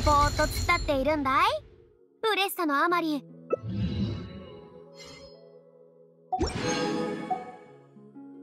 ぼーっと突っ立っているんだい？嬉しさのあまり